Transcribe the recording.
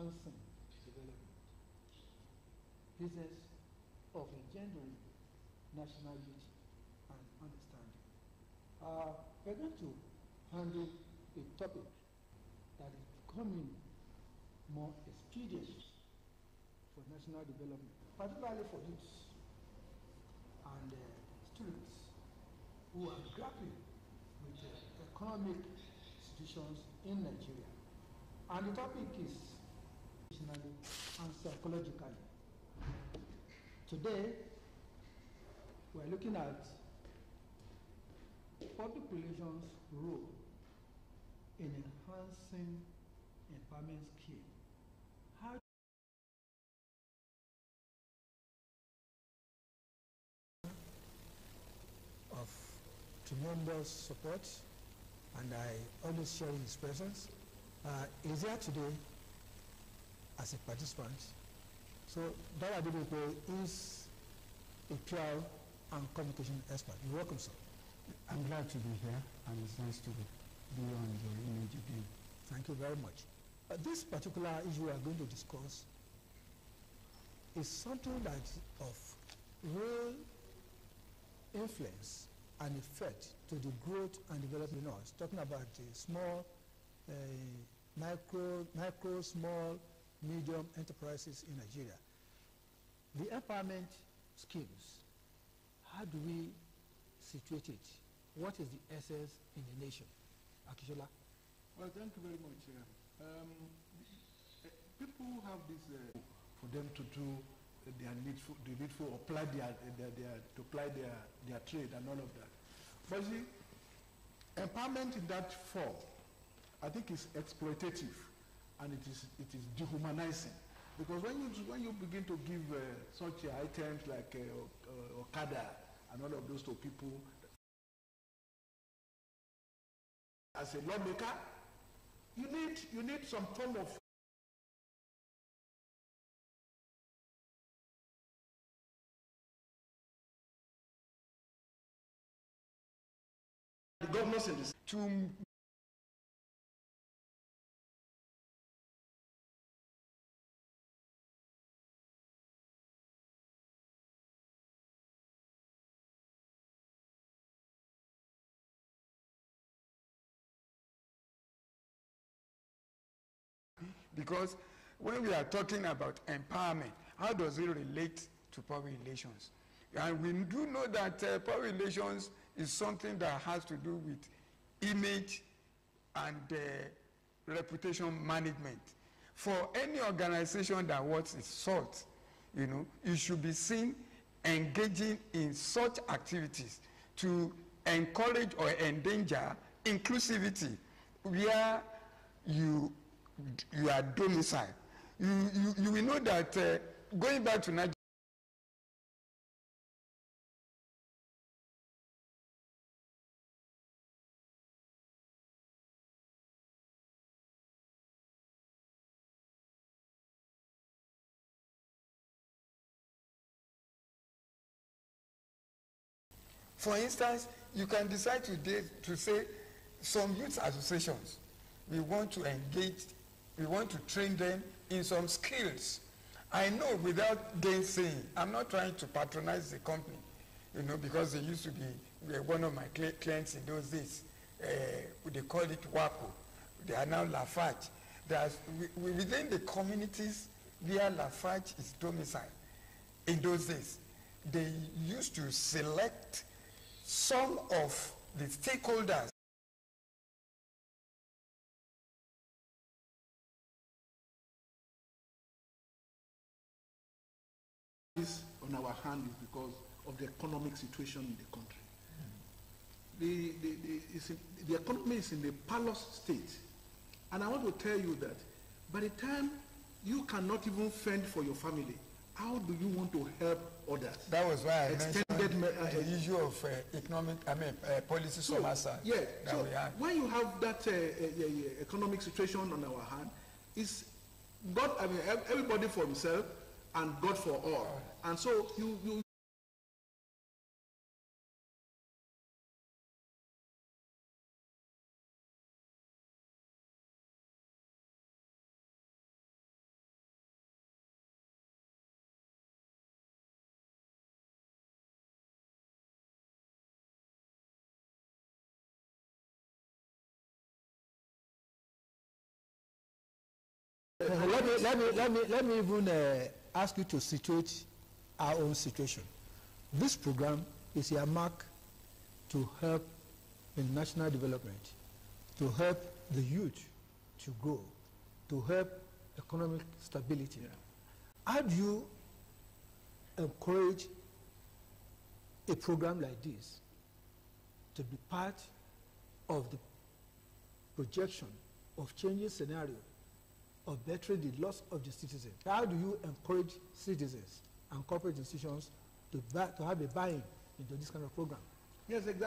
enhancing development, business of engendering national unity and understanding. Uh, we're going to handle a topic that is becoming more expedient for national development, particularly for youth and uh, students who are grappling with uh, economic situations in Nigeria. And the topic is emotionally and psychologically. Today, we're looking at public relations role in enhancing empowerment scheme. How of tremendous support and I always share his presence. Uh, is here today as a participant. So Dara Adebimpe is a PR and communication expert. You're welcome, sir. I'm glad to be here and it's nice to be on the image again. Thank you very much. Uh, this particular issue we are going to discuss is something that of real influence and effect to the growth and development of us. Talking about the small, uh, micro, micro, small, medium enterprises in Nigeria. The empowerment schemes, how do we situate it? What is the essence in the nation? Akinsola? Well, thank you very much. Uh, um, uh, people have this uh, for them to do their needful, the needful, apply their, their, their, to apply their, their trade and all of that. But see, empowerment in that form, I think is exploitative and it is, it is dehumanizing. Because when you, when you begin to give uh, such uh, items like uh, uh, Okada and all of those to people, as a lawmaker, you need, you need some form of the governors to Because when we are talking about empowerment, how does it relate to public relations? And we do know that uh, public relations is something that has to do with image and uh, reputation management. For any organization that works its salt, you know, you should be seen engaging in such activities to encourage or endanger inclusivity where you you are domicile. You, you, you will know that uh, going back to Nigeria, For instance, you can decide today to say some youth associations, we want to engage, we want to train them in some skills. I know without gainsaying, I'm not trying to patronize the company, you know, because they used to be one of my clients in those days. Uh, they call it WAPCO. They are now Lafarge. There's, within the communities where Lafarge is domiciled, in those days, they used to select some of the stakeholders is on our hand is because of the economic situation in the country. The, the, the, in, the economy is in a palace state. And I want to tell you that by the time you cannot even fend for your family, how do you want to help others? That was why I Extended mentioned uh, the issue of uh, economic, I mean, uh, policy So, yeah, that so when you have that uh, uh, economic situation on our hand, is God, I mean, everybody for himself and God for all. And so you, you let me let me let me let me even uh, ask you to situate our own situation. This program is earmarked to help in national development, to help the youth to grow, to help economic stability. How do you encourage a program like this to be part of the projection of changing scenario of bettering the loss of the citizen. How do you encourage citizens and corporate institutions to, buy, to have a buy-in into this kind of program? Yes, exactly.